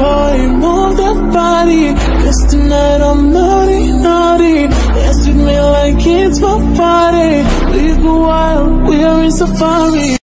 boy, move that body. Cause tonight I'm naughty, naughty. Dance with me like it's my party. We go wild, we are in safari.